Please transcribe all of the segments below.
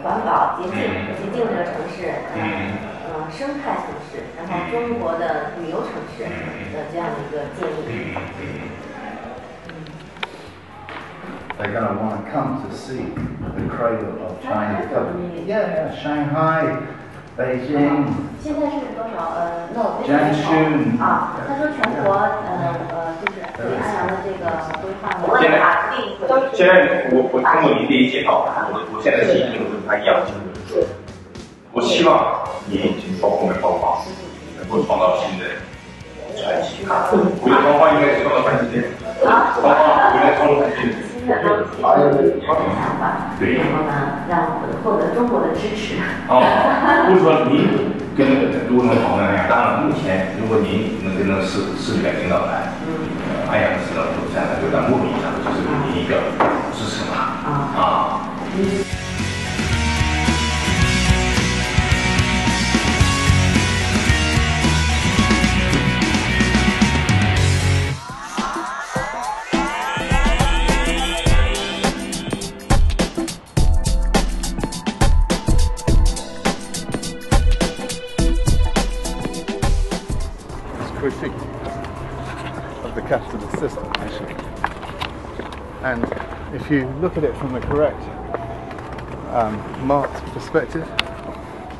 洁净洁净这个城市，嗯嗯生态城市，然后中国的旅游城市的这样的一个建议。They're going to want to come to see the cradle of Chinese culture. Yeah, yeah, Shanghai, Beijing. 现在是多少？呃，no，江苏啊，他说全国呃呃就是对安阳的这个规划呢，现在现在我我通过您这一介绍，我我现在心情跟他一样，我希望您包括我们包房能够创造新的传奇。我觉得包房应该是创造传奇的，包房应该创造传奇的。新的东西，好的想法，对然后呢，让获得中国的支持。哦，不是说您跟那个如果能讨论那样，当然目前如果您能跟那个市市里面领导来，呃，安阳市政府现在 critique of the capitalist system, actually. And if you look at it from the correct um, Marx perspective,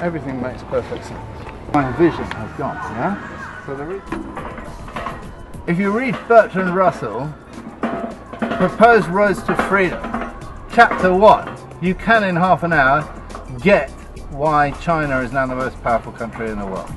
everything makes perfect sense. My vision has gone, yeah? So the re- if you read Bertrand Russell, Proposed Roads to Freedom, chapter one, you can in half an hour get why China is now the most powerful country in the world.